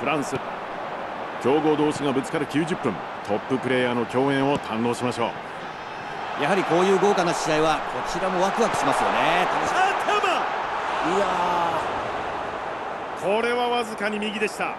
フランス。強豪同士がぶつかる90分。トッププレーヤーの共演を堪能しましょう。やはりこういう豪華な試合はこちらもワクワクしますよね。楽いやこれはわずかに右でした。